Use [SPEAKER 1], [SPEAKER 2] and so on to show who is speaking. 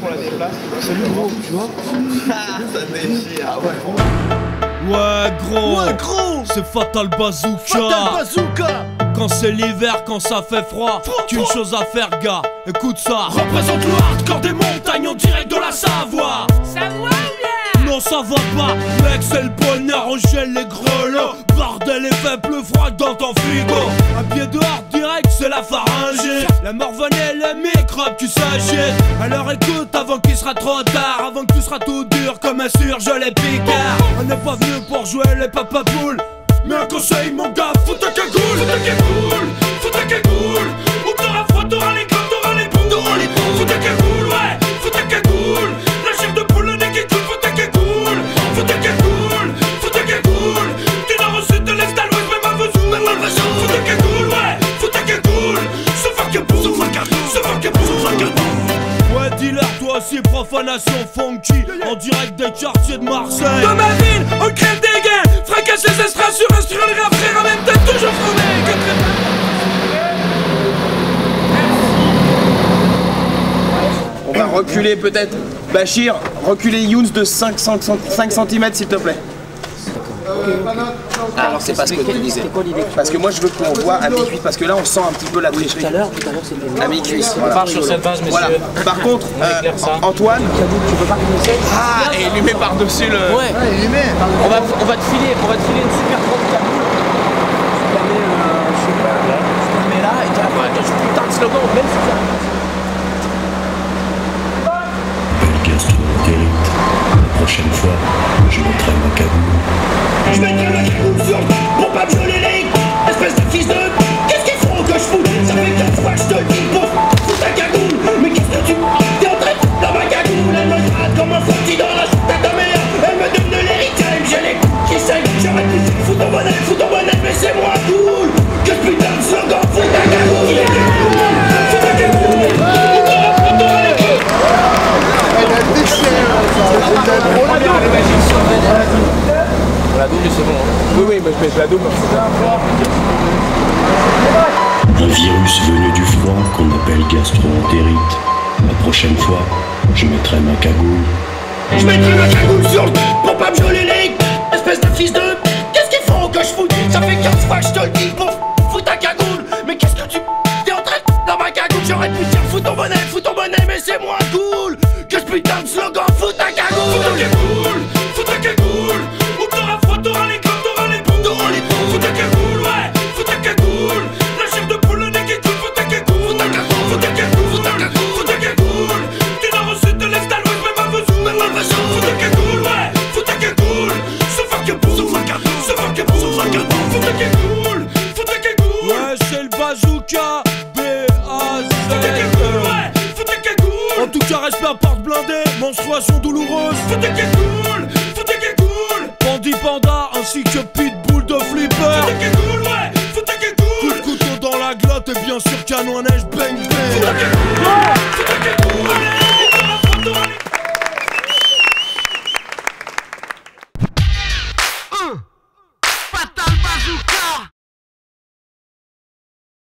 [SPEAKER 1] pour la déplace.
[SPEAKER 2] Salut gros, tu vois.
[SPEAKER 1] Ça déchire, ah ouais.
[SPEAKER 3] Ouais gros.
[SPEAKER 2] Ouais gros.
[SPEAKER 3] C'est Fatal Bazooka.
[SPEAKER 2] Fatal Bazooka.
[SPEAKER 3] Quand c'est l'hiver, quand ça fait froid
[SPEAKER 2] Froid,
[SPEAKER 3] Qu'une chose à faire gars. Écoute ça.
[SPEAKER 2] Représente le hardcore des montagnes en direct de la Savoie.
[SPEAKER 4] Ça
[SPEAKER 3] ça va pas. Mec c'est le bonheur on gèle les grelots. Bordel et fait plus froid dans ton frigo. Un pied dehors direct c'est la pharyngée La morvonne et les microbes tu s'agitent Alors écoute avant qu'il sera trop tard Avant que tu seras tout dur comme un surgelé picard. On n'est pas venu pour jouer les papapoules
[SPEAKER 2] Mais un conseil mon gars, Faut ta cagoule, Ouais
[SPEAKER 3] dealer toi aussi profanation funky. En direct des quartiers de Marseille.
[SPEAKER 2] Dans ma ville, on crève des gains. Fracasse les estrades sur un style rap frère en même temps toujours fondé
[SPEAKER 1] On va reculer peut-être. Bachir, reculer Younes de 5, 5 cm s'il te plaît. Ah, alors c'est pas ce que tu disais. Parce que moi je veux qu'on voit à mi-cuisse, parce que là on sent un petit peu la tricherie.
[SPEAKER 5] Tout à l'heure, tout à l'heure, c'était.
[SPEAKER 1] À mi-cuisse.
[SPEAKER 6] On
[SPEAKER 1] Voilà.
[SPEAKER 6] part sur cette base,
[SPEAKER 1] Voilà.
[SPEAKER 6] messieurs.
[SPEAKER 1] Par contre, euh. Antoine.
[SPEAKER 5] Tu peux pas commencer
[SPEAKER 1] Ah, et il lui met par-dessus le.
[SPEAKER 5] Ouais.
[SPEAKER 1] On va, on va te filer, on va te filer une super grande cagoule. Tu la mets, euh, je sais pas, là. Tu la mets là et tu après ton putain de slogan, même si
[SPEAKER 7] prochaine fois, je mettrai ma cagoule.
[SPEAKER 8] Je mettrai ma cagoule sur pour pas me geler les Espèce de fils de... Qu'est-ce qu'ils font que je fous? La
[SPEAKER 6] double, c'est bon. hein.
[SPEAKER 1] Oui, oui, mais je mets la double.
[SPEAKER 7] Un virus venu du froid qu'on appelle gastroentérite. La prochaine fois, je mettrai ma cagoule.
[SPEAKER 8] Je mettrai ma cagoule sur le pour pas me geler les Espèce de fils de... Qu'est-ce qu'ils font que je fous Ça fait 15 fois que je te le dis pour fous ta cagoule Mais qu'est-ce que tu... T'es en train de dans ma cagoule? J'aurais pu dire fous ton bonnet, fous ton bonnet Mais c'est moins cool que ce putain de slogan Fous ta cagoule,
[SPEAKER 3] blindée Menstruation douloureuse
[SPEAKER 2] Fous ta cagoule, fous ta cagoule
[SPEAKER 3] Bandit panda ainsi que pitbull de flipper.
[SPEAKER 2] Fous ta cagoule, ouais, fous ta
[SPEAKER 3] Coup
[SPEAKER 2] cagoule
[SPEAKER 3] de couteau dans la glotte et bien sûr canon à neige bang bang.
[SPEAKER 2] Fous ta cagoule, fous ta cagoule